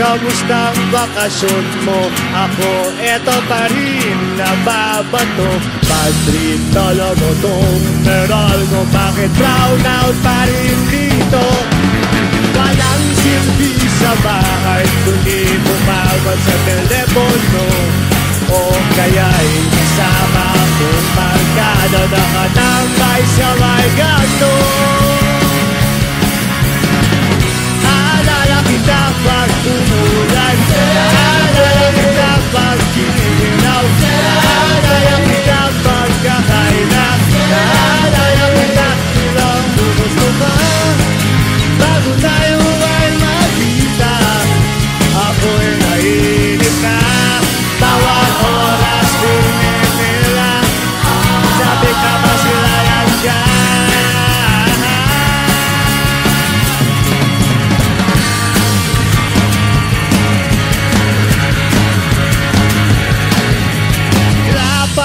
Kamusta ang bakasyon mo? Ako eto pa rin nababato. Bad trip talaga to Pero alam mo bakit brown out pa rin dito? Walang silbi sa bahay Kundi bumawag sa telepono. O kaya'y isama kong markada Nakatambay sa may gato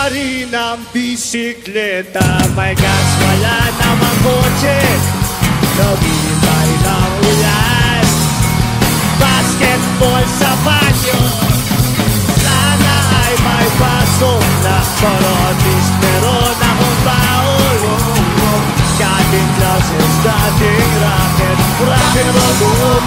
Ang bisikleta. May gas, wala namang kotse. Naghihintay ng ulan. Basketball sa banyo. Sana ay may pasok na Parotis meron akong baon Cutting classes, dating racket Rock and roll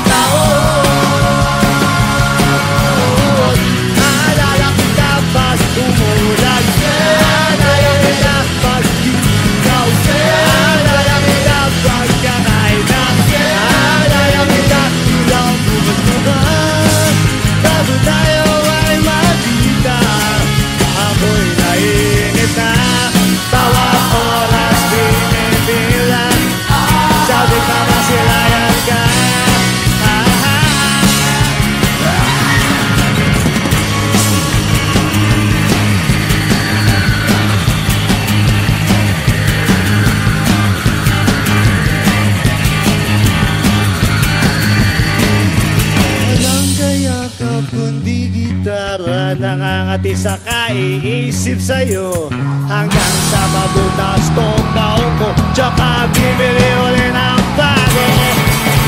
gitara Nangangati sa kaiisip sa'yo. Hanggang sa mabutas tong baon ko Tsaka bibili uli ng pare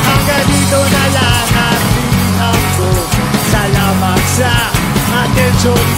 Hanggang dito na lang ang liham ko. Salamat sa atensyon.